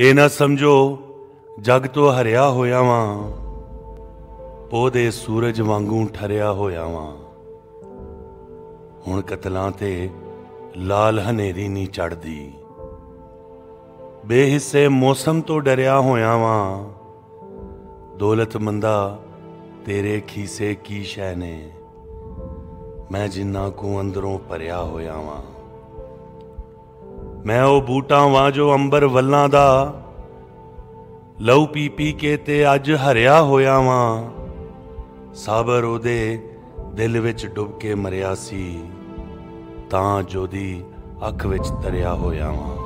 ਇਹ ਨਾ ਸਮਝੋ, ਜਗ ਤੋਂ ਹਰਿਆ ਹੋਇਆ ਵਾਂ, ਉਹਦੇ ਸੂਰਜ ਵਾਂਗੂ ਠਰਿਆ ਹੋਇਆ ਵਾਂ। ਹੁਣ ਕਤਲਾਂ ਤੇ ਲਾਲ ਹਨੇਰੀ ਨਹੀਂ ਚੜਦੀ ਬੇਹਿੱਸੇ ਮੌਸਮ ਤੋਂ ਡਰਿਆ ਹੋਇਆ ਵਾਂ। ਦੌਲਤਮੰਦਾ ਤੇਰੇ ਖੀਸੇ ਕੀ ਸ਼ੈ ਨੇ? ਮੈਂ ਜਿੰਨਾ ਕੋ ਅੰਦਰੋਂ ਭਰਿਆ ਹੋਇਆ ਵਾਂ। ਮੈਂ ਉਹ ਬੂਟਾ ਵਾਂ ਜੋ ਅੰਬਰ ਵੱਲਾਂ ਦਾ। ਲਹੂ ਪੀ ਪੀ ਕੇ ਤੇ ਅੱਜ ਹਰਿਆ ਹੋਇਆ ਵਾਂ। ਸਾਬਰ ਉਹਦੇ ਦਿਲ ਵਿੱਚ ਡੁੱਬ ਕੇ ਮਰਿਆ ਸੀ। ਤਾਂ ਜੋਦੀ ਅੱਖ ਵਿੱਚ ਤਰਿਆ ਹੋਇਆ ਵਾਂ।